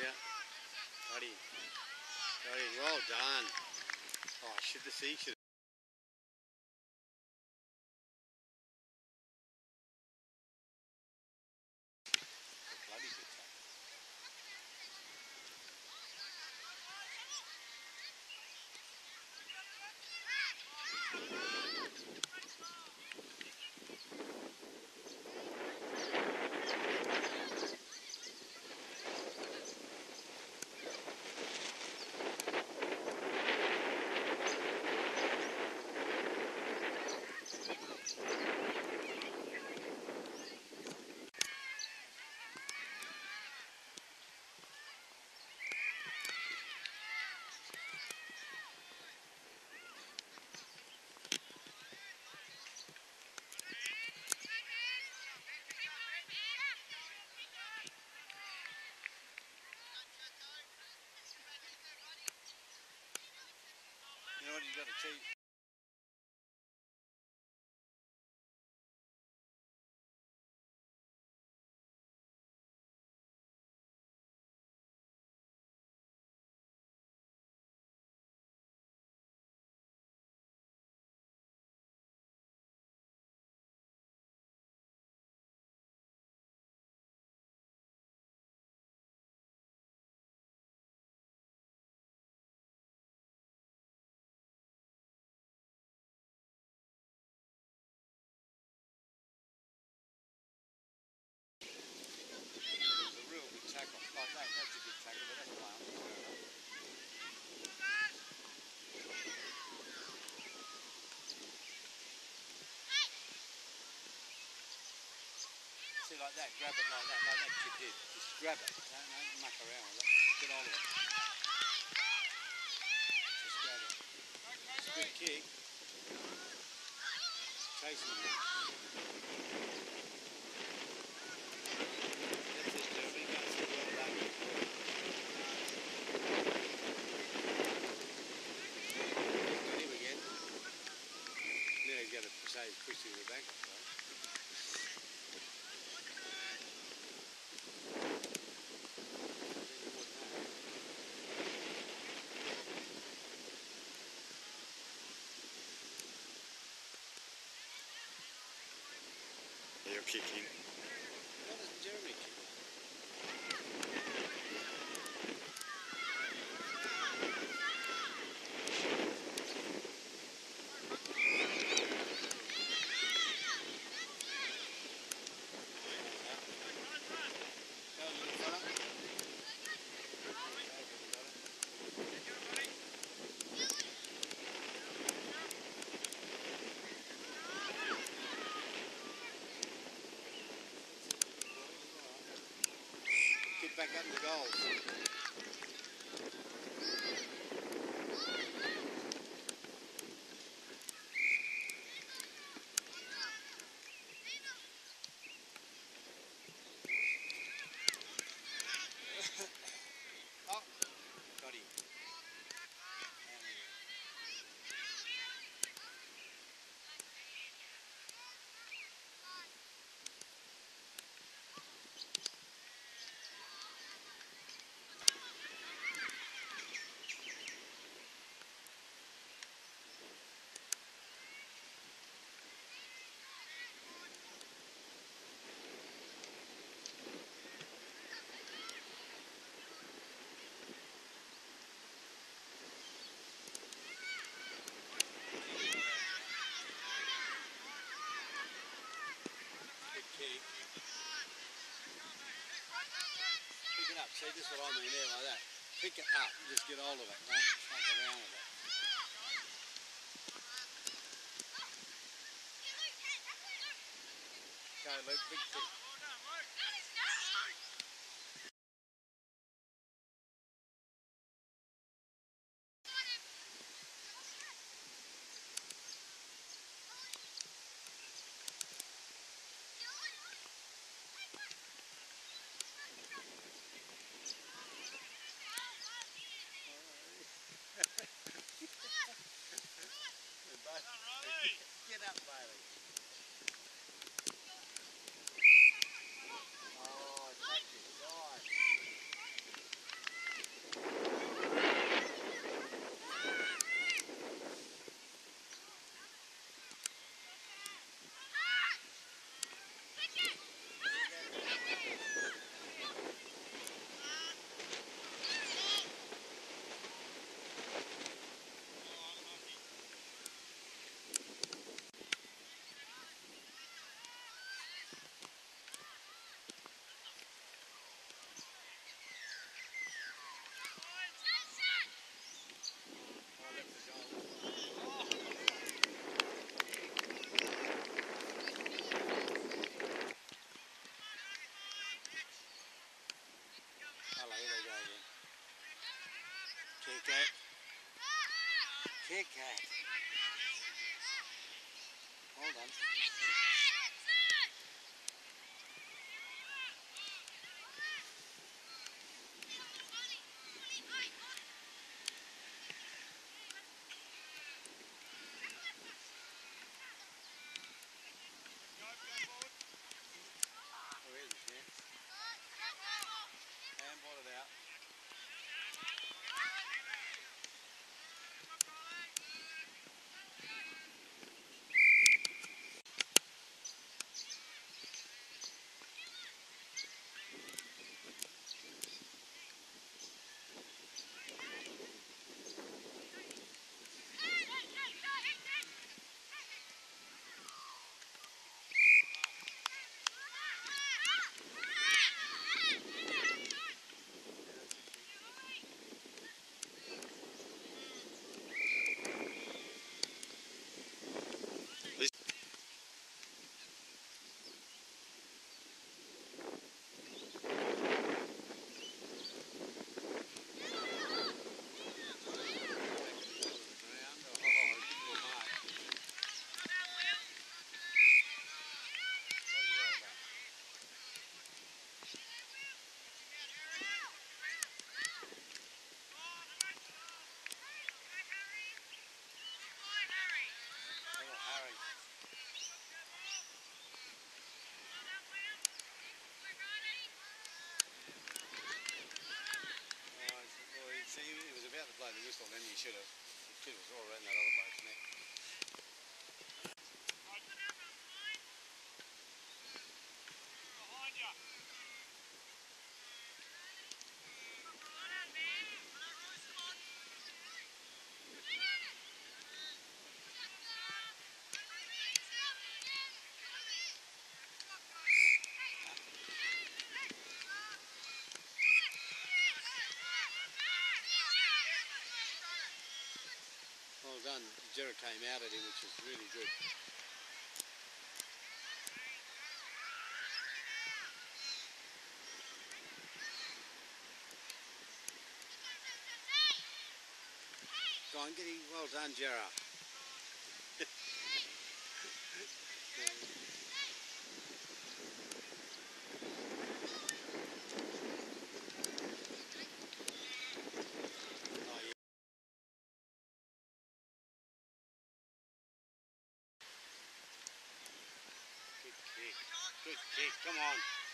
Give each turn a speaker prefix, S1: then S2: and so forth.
S1: Yeah. buddy, buddy, Well done. Oh, should the seen you. Know what you got to cheat. a real good tackle. Like that, that's a good tackle, but that's fine. See, like that, grab it like that, like that kid did. Just grab it. Don't, don't muck around with it. Get hold of it. Just grab it. It's a good kick. Chasing it, say he's pushing the back. What does Jeremy back up the goals. See, this is what I mean there, like that. Pick it up. Just get hold of it. Don't around with it. Go, Luke. Big kick. That. Hold on. About to blow the whistle, then he should have. Should have all around that Done. Jarrah came out at him, which was really good. Go on, get him. Well done, Jarrah. Good kick. Come on.